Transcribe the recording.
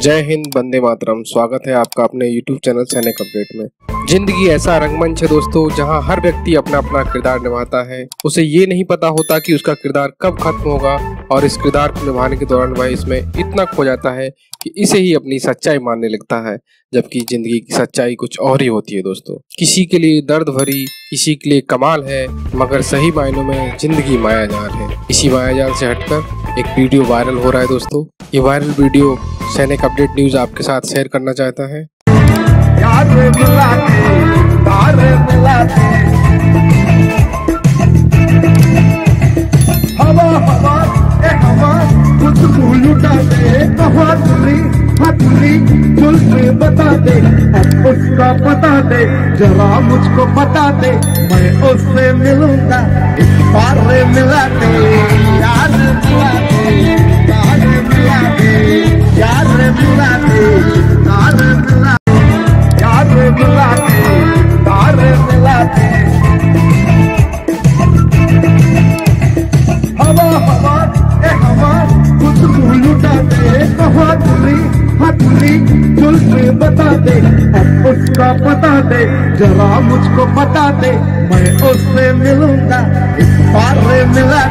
जय हिंद बंदे मातरम। स्वागत है आपका अपने YouTube चैनल सैनिक अपडेट में। ज़िंदगी ऐसा रंगमंच है दोस्तों, जहाँ हर व्यक्ति अपना अपना किरदार निभाता है। उसे ये नहीं पता होता कि उसका किरदार कब खत्म होगा और इस किरदार को निभाने के दौरान वह इसमें इतना खो जाता है कि इसे ही अपनी सच्चाई मानने लगता है, जबकि ज़िंदगी की सच्चाई कुछ और ही होती है दोस्तों। किसी के लिए दर्द भरी, किसी के लिए कमाल है, मगर सही मायनों में ज़िंदगी माया जाल है। इसी माया जाल से हटकर एक वीडियो वायरल हो रहा है दोस्तों। ये वायरल वीडियो सैनिक अपडेट न्यूज़ आपके साथ शेयर करना चाहता है। तुरी जुल्फे बता दे उसका बता दे, जरा मुझको बता दे, मैं उससे मिलूँगा, इस बार मिला दे मिला यार मिलाते यार मिलाते यार बता दे, अब उसका पता दे, जरा मुझको बता दे, मैं उससे मिलूँगा, इस बार मिलाते